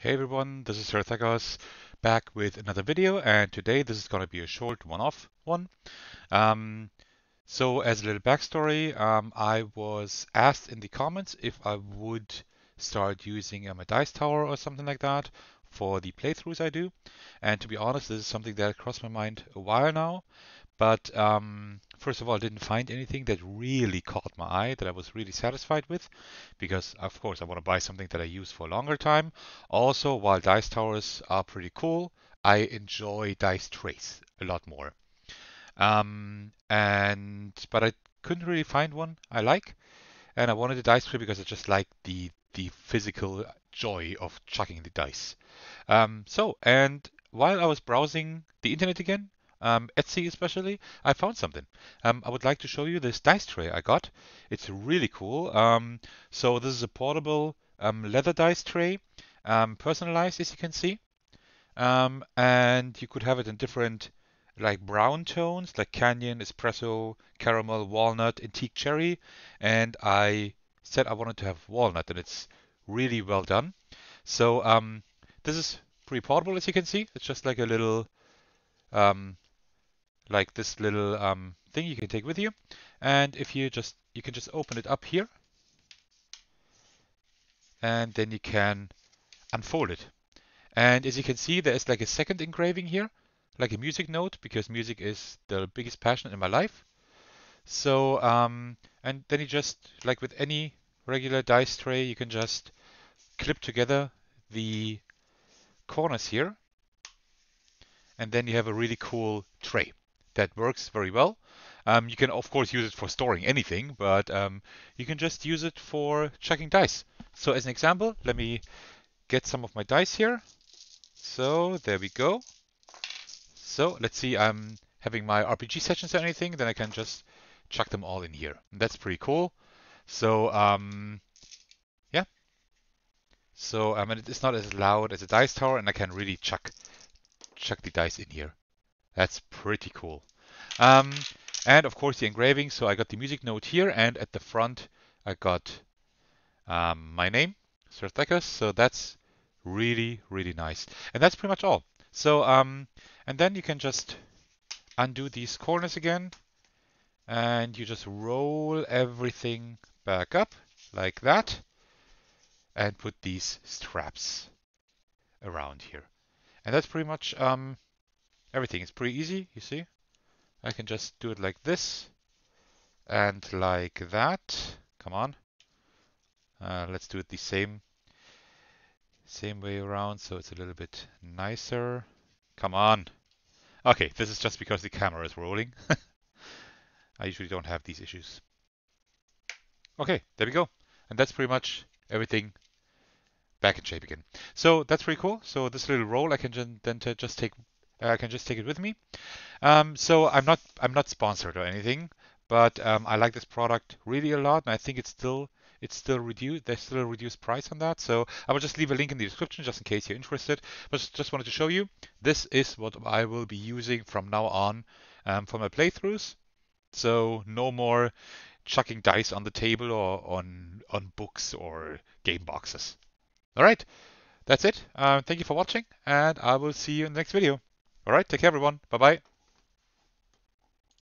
Hey everyone, this is Sir Thecos back with another video and today this is going to be a short one-off one. Um, so as a little backstory, um, I was asked in the comments if I would start using um, a dice tower or something like that for the playthroughs I do. And to be honest, this is something that crossed my mind a while now. But um, first of all, I didn't find anything that really caught my eye that I was really satisfied with because, of course, I want to buy something that I use for a longer time. Also, while dice towers are pretty cool, I enjoy dice trays a lot more. Um, and but I couldn't really find one I like, and I wanted a dice tray because I just like the the physical joy of chucking the dice. Um, so, and while I was browsing the internet again, um, Etsy especially, I found something. Um, I would like to show you this dice tray I got. It's really cool. Um, so this is a portable um, leather dice tray, um, personalized as you can see. Um, and you could have it in different like brown tones, like canyon, espresso, caramel, walnut, antique cherry. And I said I wanted to have walnut and it's really well done. So this is pretty portable as you can see. It's just like a little um, like this little um, thing you can take with you. And if you just, you can just open it up here. And then you can unfold it. And as you can see, there is like a second engraving here, like a music note, because music is the biggest passion in my life. So, um, and then you just, like with any regular dice tray, you can just clip together the corners here. And then you have a really cool tray that works very well. Um, you can of course use it for storing anything, but um, you can just use it for checking dice. So as an example, let me get some of my dice here. So there we go. So let's see, I'm having my RPG sessions or anything, then I can just chuck them all in here. That's pretty cool. So um, yeah. So I mean, it's not as loud as a dice tower, and I can really chuck chuck the dice in here. That's pretty cool. Um, and of course the engraving. So I got the music note here and at the front I got um, my name, Sir Thecos. So that's really, really nice. And that's pretty much all. So, um, and then you can just undo these corners again and you just roll everything back up like that and put these straps around here. And that's pretty much um, everything. It's pretty easy, you see. I can just do it like this and like that. Come on. Uh, let's do it the same same way around so it's a little bit nicer. Come on. Okay, this is just because the camera is rolling. I usually don't have these issues. Okay, there we go. And that's pretty much everything back in shape again. So that's pretty cool. So this little roll I can then just take I can just take it with me. Um, so I'm not I'm not sponsored or anything, but um, I like this product really a lot, and I think it's still it's still reduced. There's still a reduced price on that. So I will just leave a link in the description just in case you're interested. But just wanted to show you this is what I will be using from now on um, for my playthroughs. So no more chucking dice on the table or on on books or game boxes. All right, that's it. Uh, thank you for watching, and I will see you in the next video. All right, take care, everyone. Bye bye.